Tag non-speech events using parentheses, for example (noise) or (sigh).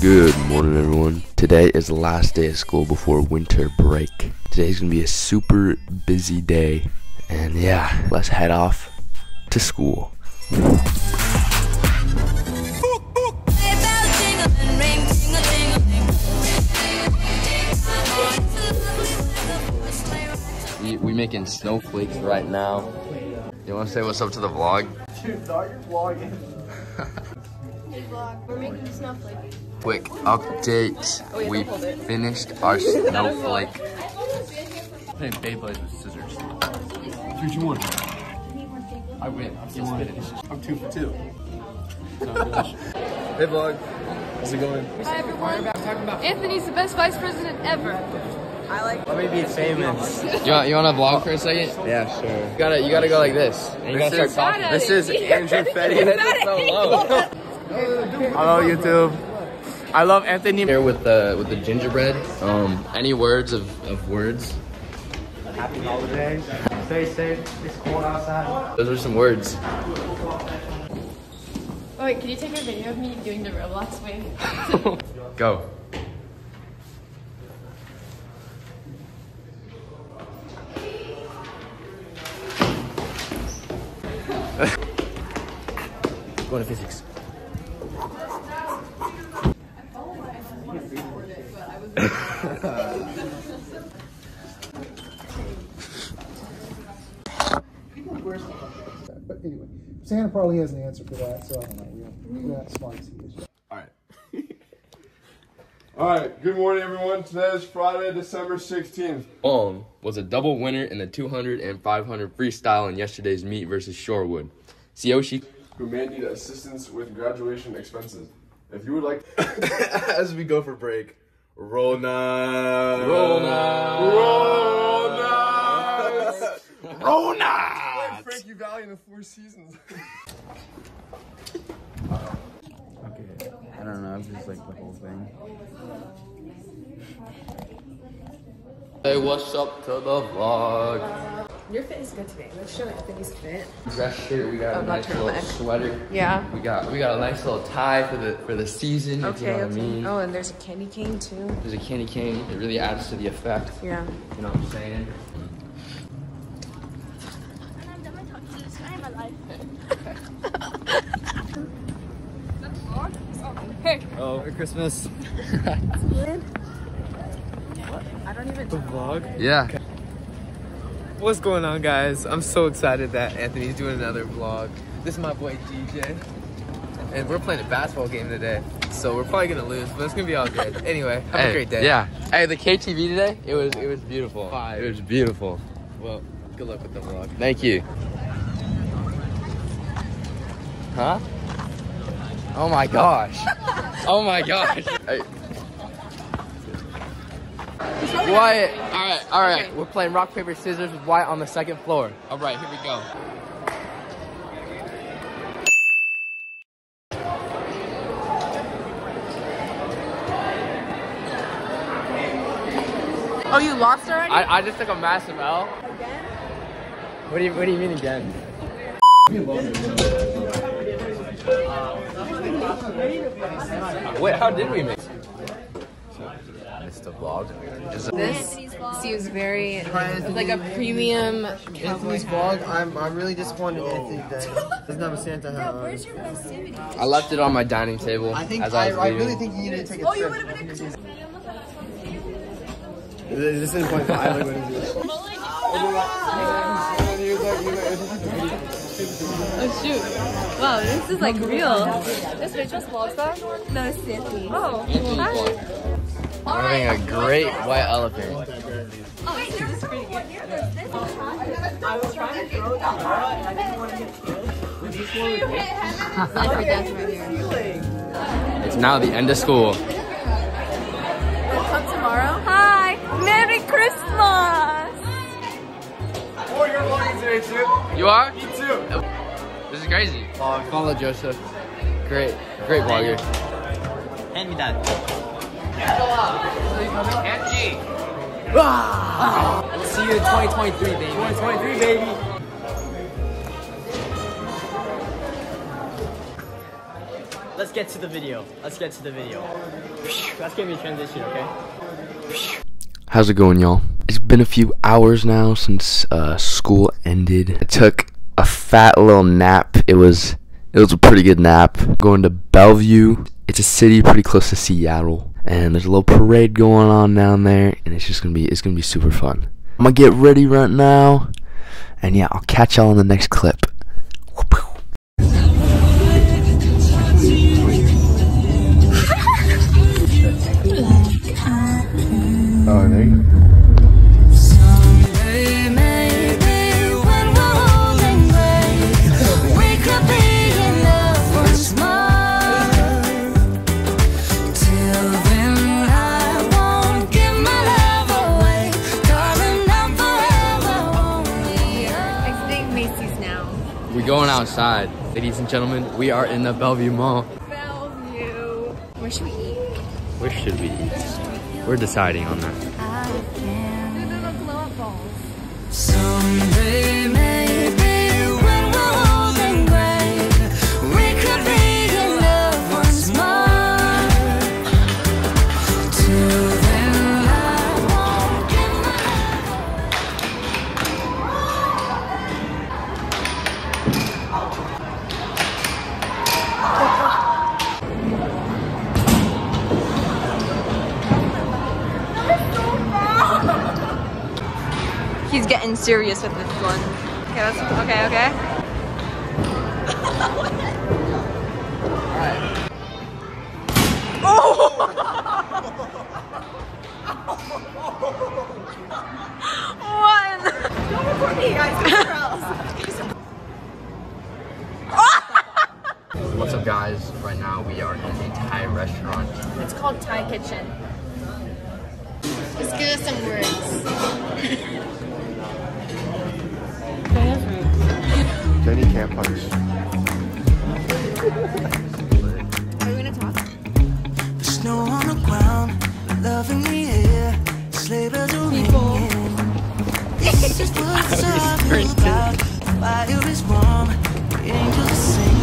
Good morning, everyone. Today is the last day of school before winter break. Today's gonna be a super busy day, and yeah, let's head off to school. We, we making snowflakes right now. You wanna say what's up to the vlog? Dude, thought you're vlogging. (laughs) Hey vlog, we're making a snowflake. Quick update. We don't hold it. finished our snowflake. Playing Beyblade with scissors. Three, two, one. I win. I'm still finished. I'm two for two. (laughs) hey vlog. How's it going? Hi everyone. Anthony's the best vice president ever. I like. Let me be famous. You want, you want to vlog for a second? Yeah, sure. You gotta, you gotta go like this. And you This gotta is- start talking. This is (laughs) Andrew Fetty. so low. (laughs) Hello, YouTube. I love Anthony. Here with the with the gingerbread. Um, any words of, of words? Happy holidays. Stay safe. It's cold outside. Those are some words. Oh wait, can you take a video of me doing the Roblox wave? (laughs) Go. (laughs) Going to physics. But anyway, Santa probably has an answer for that, so I don't know. We don't, we're not smart as he is. All right, good morning, everyone. Today is Friday, December 16th. Um was a double winner in the 200 and 500 freestyle in yesterday's meet versus Shorewood. Sioshi Who may need assistance with graduation expenses. If you would like, (laughs) As we go for break, roll night. Roll Knight. roll night. Roll night. Frankie Valli in the Four Seasons. (laughs) Okay, I don't know, just like the whole thing. Hey, what's up to the vlog? Your fit is good today. Let's show Anthony's fit. Dress shirt, we got Oh, a nice little turtleneck. sweater. Yeah. We got we got a nice little tie for the for the season, if you know Okay, what I mean. Oh, and there's a candy cane too. There's a candy cane. It really adds to the effect. Yeah. You know what I'm saying? I'm done my talk to this guy in my life. Hey. Oh, Merry Christmas. I don't even. The vlog? Yeah. What's going on, guys? I'm so excited that Anthony's doing another vlog. This is my boy DJ. And we're playing a basketball game today. So we're probably gonna lose, but it's gonna be all good. Anyway, have Hey, a great day. Yeah. Hey, the KTV today, it was it was beautiful. Fire. It was beautiful. Well, good luck with the vlog. Thank you. Huh? Oh my gosh. (laughs) oh my gosh. Hey. Wyatt. All right, all right. We're playing rock paper scissors with Wyatt on the second floor. All right, here we go. Oh, you lost already? I, I just took a massive L. Again? What do you What do you mean again? Wait, how did we miss? Missed the vlog. this seems very like a premium Anthony's vlog. I'm I'm really disappointed Anthony doesn't doesn't have a Santa hat on. Where's your festivities? I left it on my dining table. I think as I, I, was I really think you need to take a Oh, you trip. would have been a This is point five. Like, what is oh, it? Oh shoot! Wow, this is like real. This Rachel's vlog star? No, it's Anthony. Oh. Anthony's vlog. I'm having a great white elephant. Oh, wait, oh, this is pretty good. Life or death right here. It's now the end of school. Come tomorrow. Hi. Merry Christmas. Oh, you're vlogging today too? You are? Me too. This is crazy. Follow Joseph. Great, great vlogger. Hand me that. We'll see you in 2023, baby. 2023, baby. let's get to the video. Let's get to the video. That's gonna be a transition, okay? How's it going, y'all? It's been a few hours now since uh, school ended. I took a fat little nap. It was it was a pretty good nap. Going to Bellevue. It's a city pretty close to Seattle, and there's a little parade going on down there, and it's just gonna be it's gonna be super fun. I'm gonna get ready right now, and yeah, I'll catch y'all in the next clip. Outside. Ladies and gentlemen, we are in the Bellevue Mall. Bellevue. Where should we eat? Where should we eat? We're deciding on that. Do the little glow up. Someday, He's getting serious with this one. Okay, that's okay, okay. What's up, guys? Right now, we are in a Thai restaurant. It's called Thai Kitchen. Just give us some words. (laughs) Jenny can't punch. Are we gonna talk? Snow on the ground, love in the air, sleigh bells are ringing. This is what (laughs) it's all about. Fire is warm, angels are